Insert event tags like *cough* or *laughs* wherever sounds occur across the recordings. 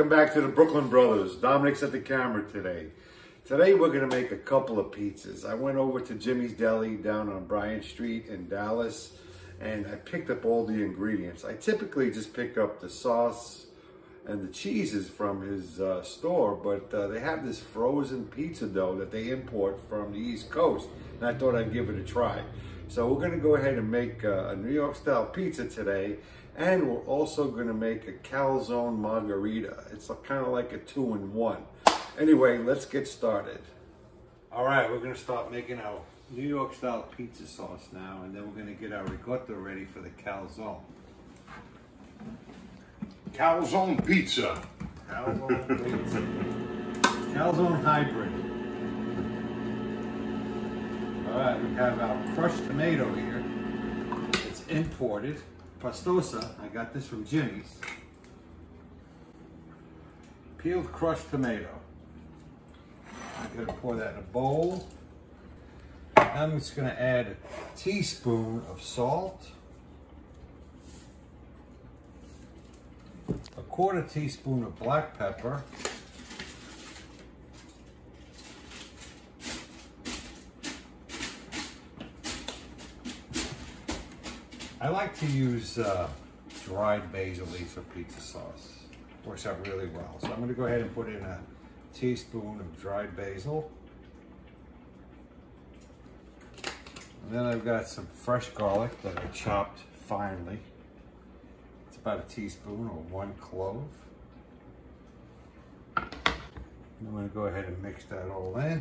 welcome back to the Brooklyn Brothers. Dominic's at the camera today. Today we're gonna make a couple of pizzas. I went over to Jimmy's Deli down on Bryan Street in Dallas and I picked up all the ingredients. I typically just pick up the sauce and the cheeses from his uh, store, but uh, they have this frozen pizza dough that they import from the East Coast, and I thought I'd give it a try. So we're gonna go ahead and make uh, a New York style pizza today, and we're also gonna make a calzone Margherita. It's kind of like a two-in-one. Anyway, let's get started. All right, we're gonna start making our New York style pizza sauce now, and then we're gonna get our ricotta ready for the calzone. Calzone pizza. Calzone pizza. Calzone hybrid. All right, we have our crushed tomato here. It's imported. Pastosa, I got this from Jimmy's. Peeled crushed tomato. I'm gonna pour that in a bowl. I'm just gonna add a teaspoon of salt. A quarter teaspoon of black pepper. I like to use uh, dried basil leaves for pizza sauce. Works out really well. So I'm gonna go ahead and put in a teaspoon of dried basil. And then I've got some fresh garlic that I chopped finely. It's about a teaspoon or one clove. I'm gonna go ahead and mix that all in.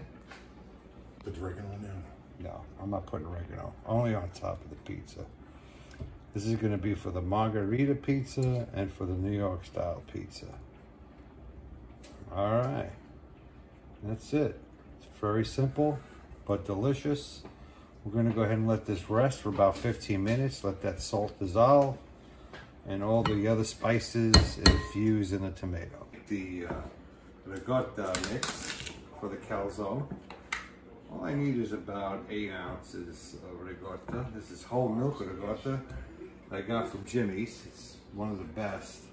Put the oregano in there. No, I'm not putting oregano, only on top of the pizza. This is gonna be for the Margherita pizza and for the New York style pizza. All right, that's it. It's very simple, but delicious. We're gonna go ahead and let this rest for about 15 minutes, let that salt dissolve and all the other spices infuse in the tomato. The uh, ricotta mix for the calzone. All I need is about eight ounces of ricotta. This is whole milk ricotta I got from Jimmy's. It's one of the best.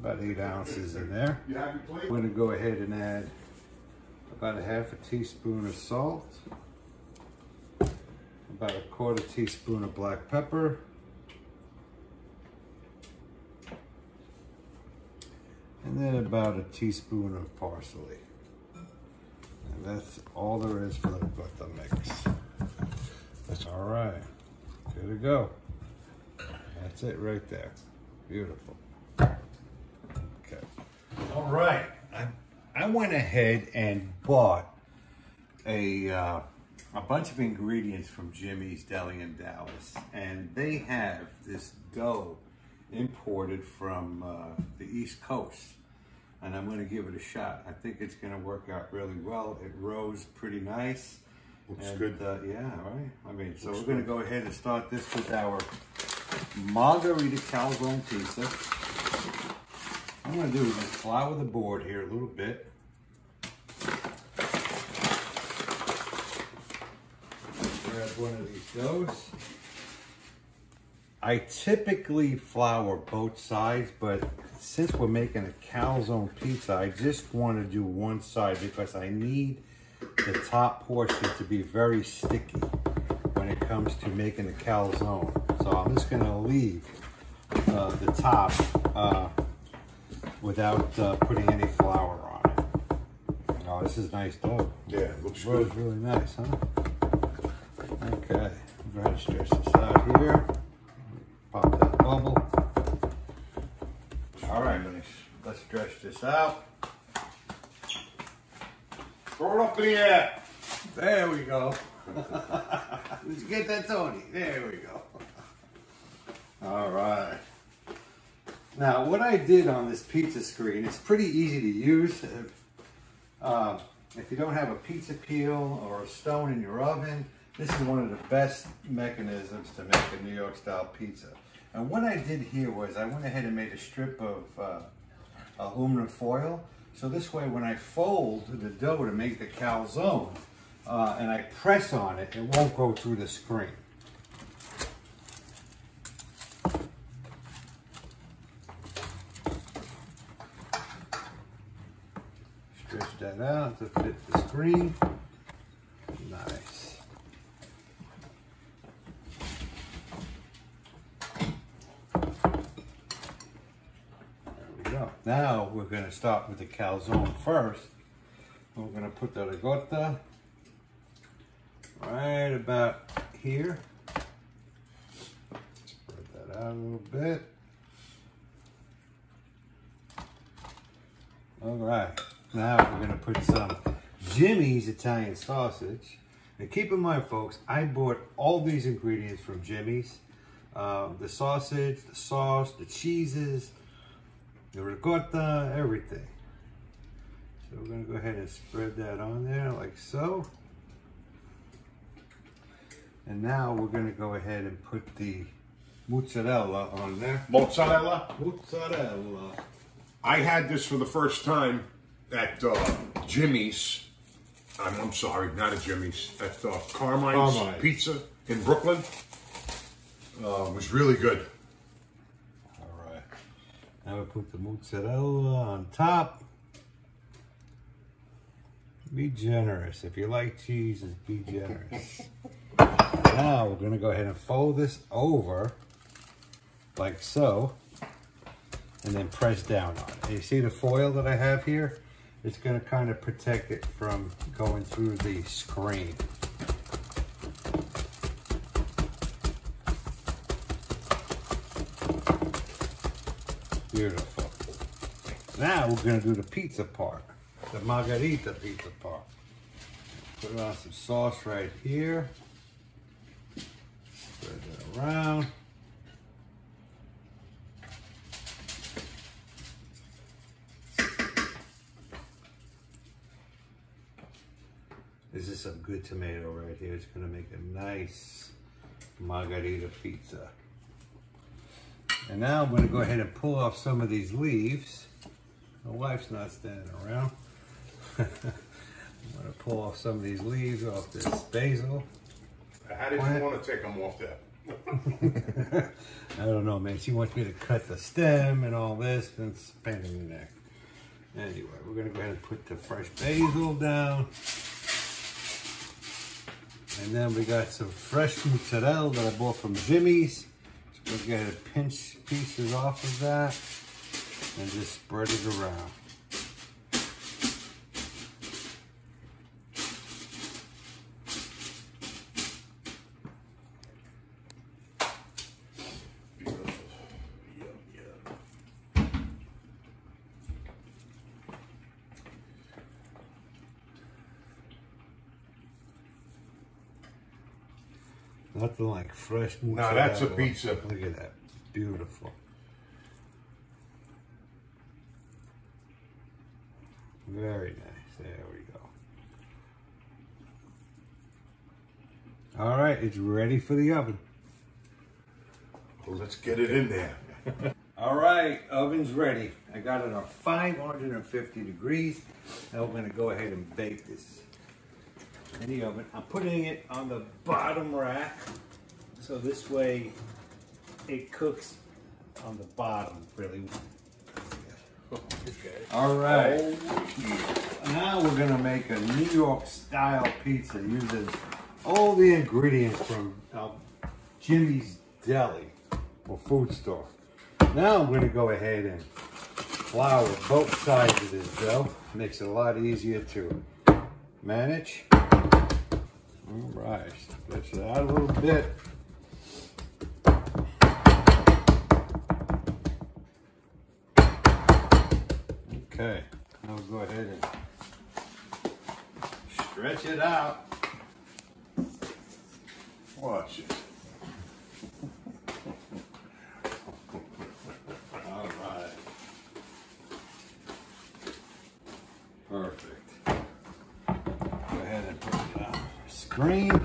About eight ounces in there. I'm gonna go ahead and add about a half a teaspoon of salt, about a quarter teaspoon of black pepper, and then about a teaspoon of parsley. And that's all there is for the mix. That's all right. Good to go. That's it right there. Beautiful. Okay. All right. I, I went ahead and bought a uh, a bunch of ingredients from Jimmy's Deli in Dallas, and they have this dough imported from uh, the East Coast, and I'm going to give it a shot. I think it's going to work out really well. It rose pretty nice. Looks and, good. Uh, yeah, right. I mean, so Looks we're going to go ahead and start this with our Margherita calzone pizza. What I'm going to do is just flour the board here a little bit. Grab one of these doughs. I typically flour both sides, but since we're making a calzone pizza, I just want to do one side because I need the top portion to be very sticky when it comes to making the calzone. So I'm just going to leave uh, the top uh, without uh, putting any flour on it. Oh, this is nice dough. Yeah, it looks Rose good. really nice, huh? Okay, I'm going to stretch this out here. Pop that bubble. All right, let's, let's stretch this out. Throw it up in the air. There we go. *laughs* Let's get that Tony. There we go. All right. Now, what I did on this pizza screen, it's pretty easy to use. Uh, if you don't have a pizza peel or a stone in your oven, this is one of the best mechanisms to make a New York style pizza. And what I did here was I went ahead and made a strip of uh, aluminum foil. So this way, when I fold the dough to make the calzone, uh, and I press on it, it won't go through the screen. Stretch that out to fit the screen. We're gonna start with the calzone first. We're gonna put the ricotta right about here. Spread that out a little bit. All right, now we're gonna put some Jimmy's Italian sausage. And keep in mind, folks, I bought all these ingredients from Jimmy's. Um, the sausage, the sauce, the cheeses, the ricotta, everything. So we're gonna go ahead and spread that on there like so. And now we're gonna go ahead and put the mozzarella on there. Mozzarella. Mozzarella. I had this for the first time at uh, Jimmy's. I'm, I'm sorry, not at Jimmy's. At uh, Carmine's, Carmine's. Pizza in Brooklyn. Uh, it was really good. Now we put the mozzarella on top. Be generous. If you like cheeses, be generous. *laughs* now we're gonna go ahead and fold this over like so. And then press down on it. You see the foil that I have here? It's gonna kind of protect it from going through the screen. Beautiful. Now we're gonna do the pizza part, the Margherita pizza part. Put on some sauce right here. Spread that around. This is some good tomato right here. It's gonna make a nice Margherita pizza. And now I'm gonna go ahead and pull off some of these leaves. My wife's not standing around. *laughs* I'm gonna pull off some of these leaves off this basil. How did Plant. you want to take them off there? *laughs* I don't know, man. She wants me to cut the stem and all this, and it's a pain in the neck. Anyway, we're gonna go ahead and put the fresh basil down. And then we got some fresh mozzarella that I bought from Jimmy's. We're gonna pinch pieces off of that and just spread it around. Nothing like fresh Now that's a pizza. Look at that. Beautiful. Very nice. There we go. All right, it's ready for the oven. Well, let's get it in there. *laughs* All right, oven's ready. I got it on 550 degrees. Now we're gonna go ahead and bake this in the oven. I'm putting it on the bottom rack, so this way it cooks on the bottom really well. All right, now we're gonna make a New York style pizza using all the ingredients from uh, Jimmy's Deli or food store. Now I'm gonna go ahead and flour both sides of this dough. Makes it a lot easier to manage. All right, stretch it out a little bit. Okay, now we'll go ahead and stretch it out. Watch it. All right. Perfect. Go ahead and put it on screen.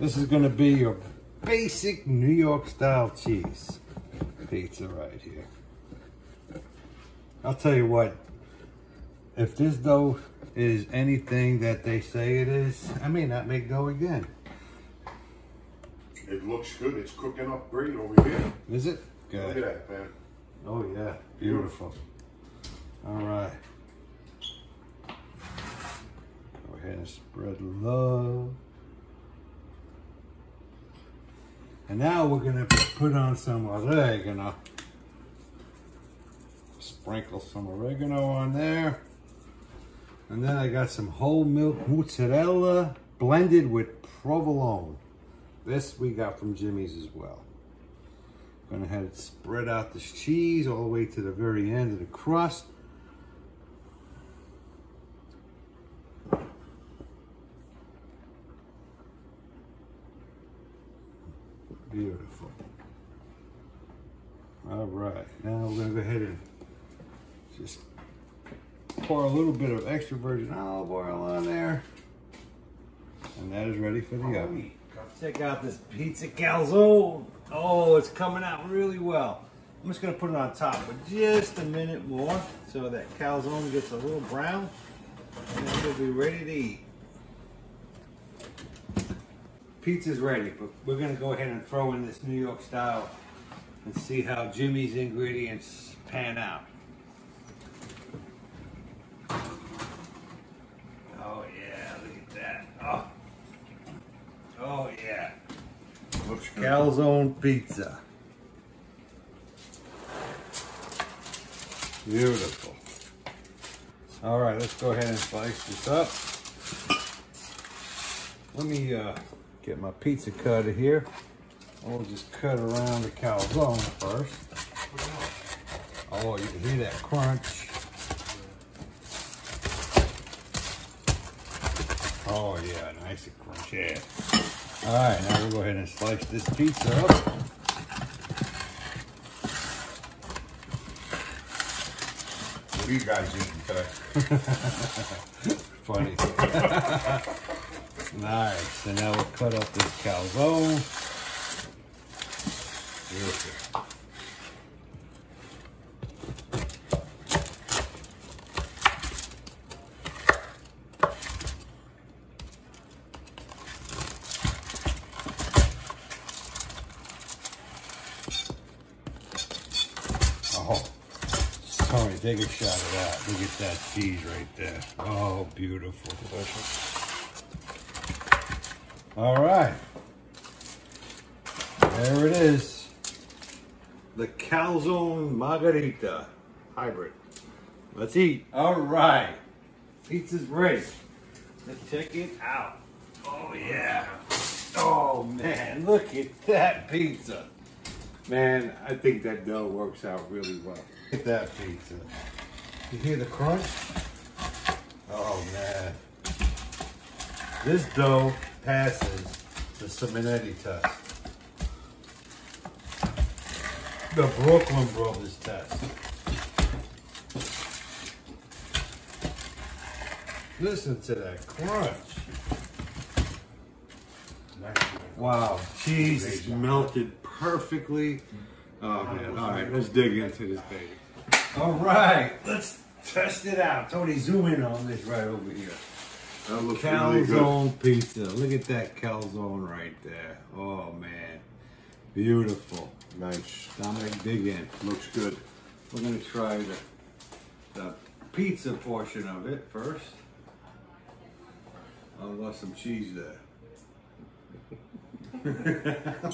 This is going to be your basic New York style cheese pizza right here. I'll tell you what, if this dough is anything that they say it is, I may not make dough again. It looks good. It's cooking up great over here. Is it? Look at that, man. Oh yeah, beautiful. All right. Go ahead and spread love. And now we're gonna put on some oregano. Sprinkle some oregano on there. And then I got some whole milk mozzarella blended with provolone. This we got from Jimmy's as well. Gonna have it spread out this cheese all the way to the very end of the crust. Beautiful. All right, now we're gonna go ahead and just pour a little bit of extra virgin olive oil on there. And that is ready for the oven. Check out this pizza calzone. Oh, it's coming out really well. I'm just gonna put it on top for just a minute more so that calzone gets a little brown and it'll be ready to eat. Pizza's ready, but we're gonna go ahead and throw in this New York style and see how Jimmy's ingredients pan out. Oh yeah, look at that. Oh, oh yeah. Calzone pizza. Beautiful. All right, let's go ahead and slice this up. Let me uh, get my pizza cutter here. We'll just cut around the calzone first. Oh, you can hear that crunch. Oh yeah, nice and crunch, yeah. All right, now we'll go ahead and slice this pizza up. What are you guys eating today? *laughs* Funny. *laughs* nice. So now we'll cut up this calzone. Beautiful. Oh, take a shot of that. Look at that cheese right there. Oh, beautiful. All right. There it is. The calzone Margherita hybrid. Let's eat. All right. Pizza's ready. Let's check it out. Oh, yeah. Oh, man. Look at that pizza. Man, I think that dough works out really well. Look at that pizza. You hear the crunch? Oh, man. This dough passes the Simonetti test. The Brooklyn Brothers test. Listen to that crunch. Wow, cheese is melted perfectly. Oh man, all right, let's dig into this baby. All right, let's test it out. Tony, zoom in on this right over here. That looks really good. Calzone pizza. Look at that calzone right there. Oh man, beautiful. Nice. Dominic, dig in. Looks good. We're gonna try the the pizza portion of it first. Oh, I lost some cheese there. *laughs*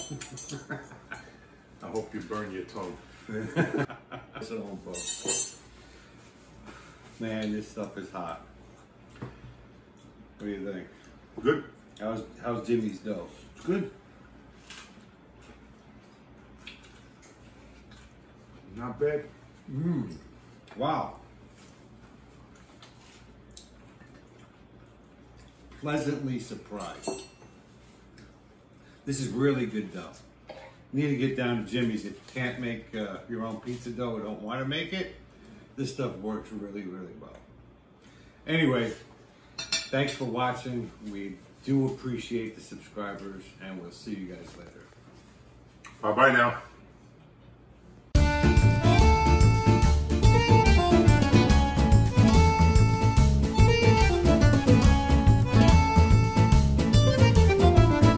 I hope you burn your tongue. *laughs* It's an old boat. Man, this stuff is hot. What do you think? Good. How's how's Jimmy's dough? It's good. Not bad. Mmm. Wow. Pleasantly surprised. This is really good dough. You need to get down to Jimmy's if you can't make uh, your own pizza dough or don't want to make it. This stuff works really, really well. Anyway, thanks for watching. We do appreciate the subscribers, and we'll see you guys later. Bye bye now.